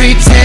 pretend